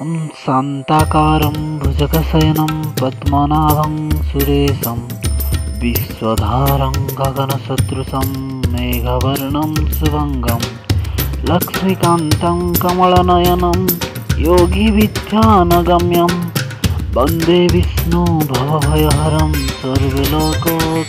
शान्ताकारं भुजगशयनं पद्मनाभं सुरेशं विश्वधारं गगनसदृशं मेघवर्णं सुभङ्गं लक्ष्मीकान्तं कमलनयनं योगिविद्यानगम्यं वन्दे विष्णु भवभयहरं सर्वलोकोकनाथम्